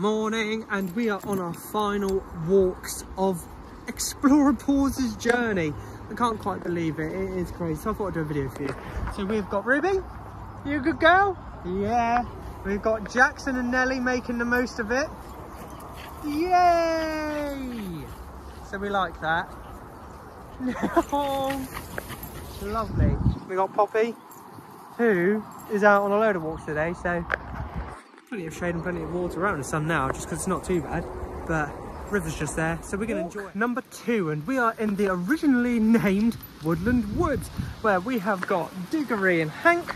morning and we are on our final walks of Explorer Paws's journey. I can't quite believe it, it is crazy. So I thought I'd do a video for you. So we've got Ruby, you a good girl? Yeah. We've got Jackson and Nelly making the most of it. Yay! So we like that. lovely. We got Poppy, who is out on a load of walks today, so plenty of shade and plenty of water around the sun now, just because it's not too bad. But river's just there, so we're going to enjoy it. Number two, and we are in the originally named Woodland Woods, where we have got Diggory and Hank,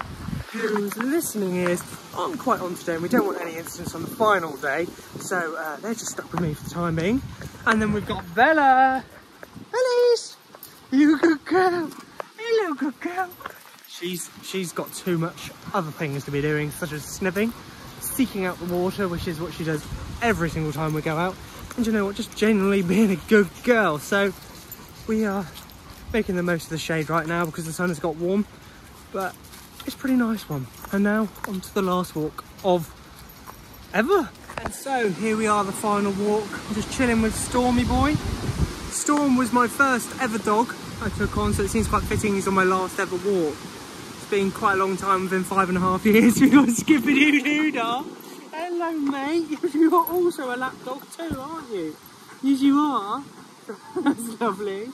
whose listening ears aren't quite on today, and we don't want any incidents on the final day, so uh, they're just stuck with me for the time being. And then we've got Bella. Bellies, you good girl. Hello, good girl. She's she's got too much other things to be doing, such as sniffing seeking out the water, which is what she does every single time we go out. And you know what, just generally being a good girl. So we are making the most of the shade right now because the sun has got warm, but it's pretty nice one. And now on to the last walk of ever. And so here we are, the final walk. I'm just chilling with Stormy Boy. Storm was my first ever dog I took on, so it seems quite fitting he's on my last ever walk been quite a long time, within five and a half years, we got Skippy Doo Doo Hello mate, you are also a lap dog too, aren't you? Yes you are. That's lovely.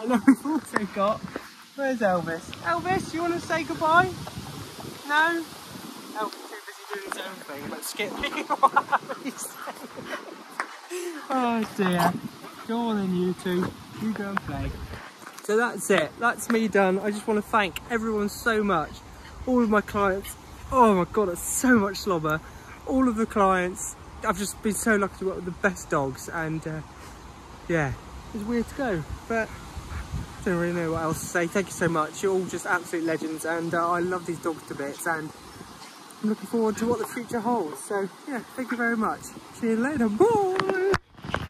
And then we've also got, where's Elvis? Elvis, you want to say goodbye? No? Elvis too busy doing his own thing, but Skippy, Oh dear. Go on then you two, you go and play. So that's it. That's me done. I just want to thank everyone so much. All of my clients. Oh my God, it's so much slobber. All of the clients. I've just been so lucky to work with the best dogs. And uh, yeah, it's weird to go. But I don't really know what else to say. Thank you so much. You're all just absolute legends. And uh, I love these dogs to bits. And I'm looking forward to what the future holds. So yeah, thank you very much. See you later. Bye.